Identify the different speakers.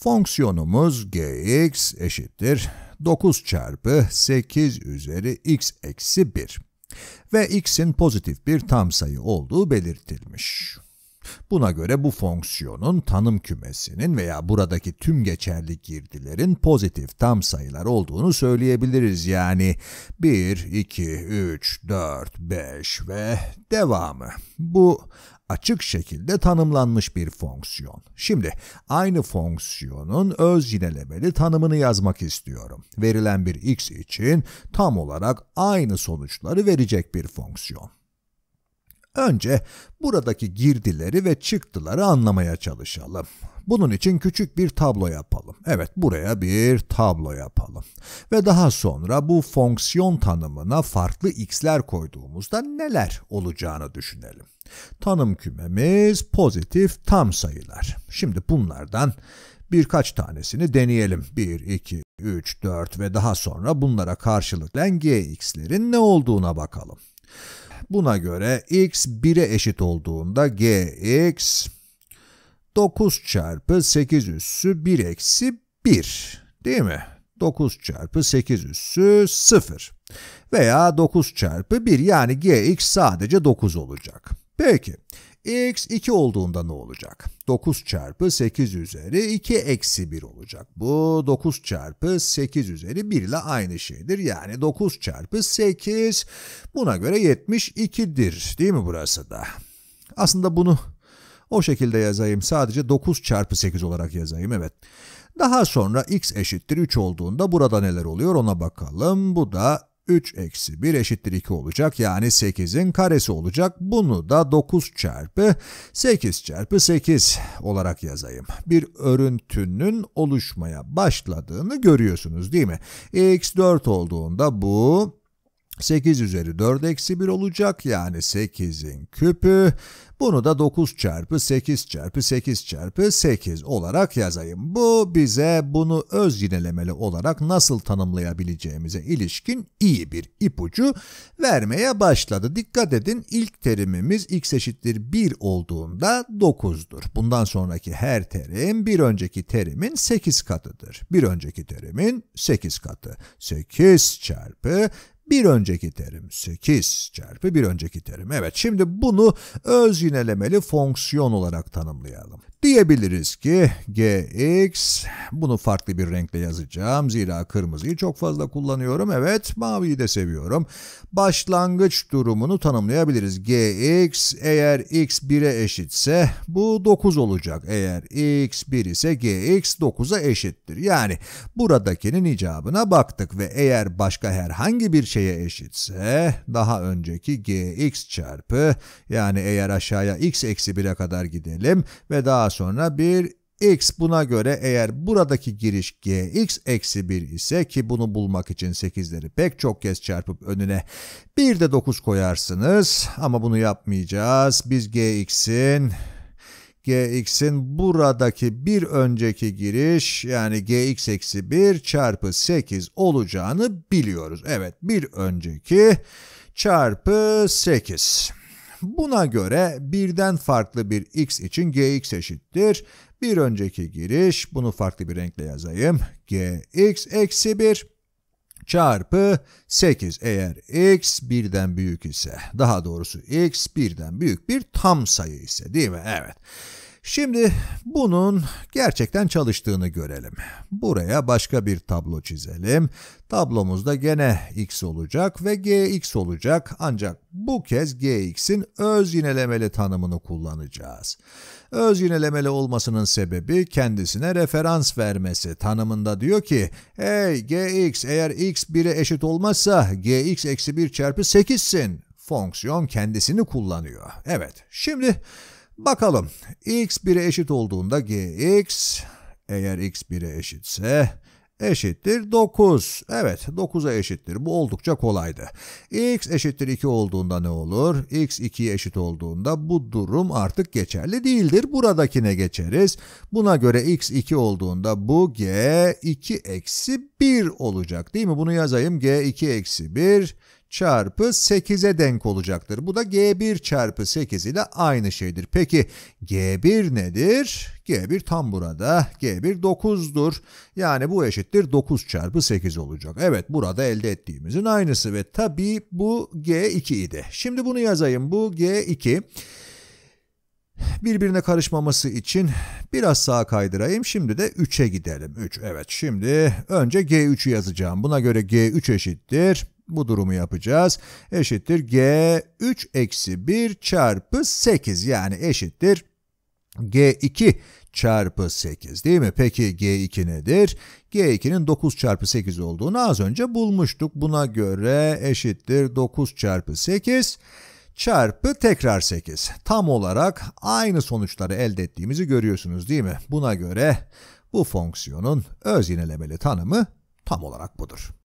Speaker 1: Fonksiyonumuz gx eşittir 9 çarpı 8 üzeri x eksi 1 ve x'in pozitif bir tam sayı olduğu belirtilmiş. Buna göre bu fonksiyonun tanım kümesinin veya buradaki tüm geçerli girdilerin pozitif tam sayılar olduğunu söyleyebiliriz. Yani 1, 2, 3, 4, 5 ve devamı. Bu açık şekilde tanımlanmış bir fonksiyon. Şimdi aynı fonksiyonun öz yinelemeli tanımını yazmak istiyorum. Verilen bir x için tam olarak aynı sonuçları verecek bir fonksiyon. Önce buradaki girdileri ve çıktıları anlamaya çalışalım. Bunun için küçük bir tablo yapalım. Evet, buraya bir tablo yapalım. Ve daha sonra bu fonksiyon tanımına farklı x'ler koyduğumuzda neler olacağını düşünelim. Tanım kümemiz pozitif tam sayılar. Şimdi bunlardan birkaç tanesini deneyelim. 1, 2, 3, 4 ve daha sonra bunlara karşılıklen gx'lerin ne olduğuna bakalım. Buna göre x 1'e eşit olduğunda gx 9 çarpı 8 üssü 1 eksi 1 değil mi? 9 çarpı 8 üssü 0 veya 9 çarpı 1 yani gx sadece 9 olacak. Peki x 2 olduğunda ne olacak? 9 çarpı 8 üzeri 2 eksi 1 olacak. Bu 9 çarpı 8 üzeri 1 ile aynı şeydir. Yani 9 çarpı 8 buna göre 72'dir değil mi burası da? Aslında bunu o şekilde yazayım. Sadece 9 çarpı 8 olarak yazayım. Evet. Daha sonra x eşittir 3 olduğunda burada neler oluyor ona bakalım. Bu da 3 eksi 1 eşittir 2 olacak. Yani 8'in karesi olacak. Bunu da 9 çarpı 8 çarpı 8 olarak yazayım. Bir örüntünün oluşmaya başladığını görüyorsunuz değil mi? x 4 olduğunda bu 8 üzeri 4 eksi 1 olacak yani 8'in küpü. Bunu da 9 çarpı 8 çarpı 8 çarpı 8 olarak yazayım. Bu bize bunu öz yinelemeli olarak nasıl tanımlayabileceğimize ilişkin iyi bir ipucu vermeye başladı. Dikkat edin ilk terimimiz x eşittir 1 olduğunda 9'dur. Bundan sonraki her terim bir önceki terimin 8 katıdır. Bir önceki terimin 8 katı. 8 çarpı bir önceki terim 8 çarpı bir önceki terim. Evet şimdi bunu öz yinelemeli fonksiyon olarak tanımlayalım. Diyebiliriz ki gx, bunu farklı bir renkle yazacağım. Zira kırmızıyı çok fazla kullanıyorum. Evet, maviyi de seviyorum. Başlangıç durumunu tanımlayabiliriz. gx eğer x 1'e eşitse bu 9 olacak. Eğer x 1 ise gx 9'a eşittir. Yani buradakinin icabına baktık ve eğer başka herhangi bir şeye eşitse daha önceki gx çarpı yani eğer aşağıya x eksi 1'e kadar gidelim ve daha sonra bir x buna göre eğer buradaki giriş gx eksi 1 ise ki bunu bulmak için 8'leri pek çok kez çarpıp önüne bir de 9 koyarsınız ama bunu yapmayacağız. Biz gx'in gx'in buradaki bir önceki giriş yani gx eksi 1 çarpı 8 olacağını biliyoruz. Evet bir önceki çarpı 8. Buna göre birden farklı bir x için gx eşittir. Bir önceki giriş, bunu farklı bir renkle yazayım. gx eksi 1 çarpı 8 eğer x birden büyük ise, daha doğrusu x birden büyük bir tam sayı ise değil mi? Evet. Şimdi bunun gerçekten çalıştığını görelim. Buraya başka bir tablo çizelim. Tablomuzda gene x olacak ve gx olacak ancak bu kez gx'in öz yinelemeli tanımını kullanacağız. Öz yinelemeli olmasının sebebi kendisine referans vermesi. Tanımında diyor ki, hey gx eğer x 1'e eşit olmazsa gx eksi 1 çarpı 8'sin. Fonksiyon kendisini kullanıyor. Evet, şimdi Bakalım x 1'e eşit olduğunda gx eğer x 1'e eşitse eşittir 9. Evet 9'a eşittir. Bu oldukça kolaydı. x eşittir 2 olduğunda ne olur? x 2'ye eşit olduğunda bu durum artık geçerli değildir. Buradakine geçeriz. Buna göre x 2 olduğunda bu g 2 eksi 1 olacak değil mi? Bunu yazayım. g 2 eksi 1 çarpı 8'e denk olacaktır. Bu da G1 çarpı 8 ile aynı şeydir. Peki G1 nedir? G1 tam burada. G1 9'dur. Yani bu eşittir 9 çarpı 8 olacak. Evet burada elde ettiğimizin aynısı ve tabii bu G2 idi. Şimdi bunu yazayım. Bu G2 birbirine karışmaması için biraz sağa kaydırayım. Şimdi de 3'e gidelim. 3 evet şimdi önce G3'ü yazacağım. Buna göre G3 eşittir. Bu durumu yapacağız. Eşittir G3 eksi 1 çarpı 8 yani eşittir G2 çarpı 8 değil mi? Peki G2 nedir? G2'nin 9 çarpı 8 olduğunu az önce bulmuştuk. Buna göre eşittir 9 çarpı 8 çarpı tekrar 8. Tam olarak aynı sonuçları elde ettiğimizi görüyorsunuz değil mi? Buna göre bu fonksiyonun öz yinelemeli tanımı tam olarak budur.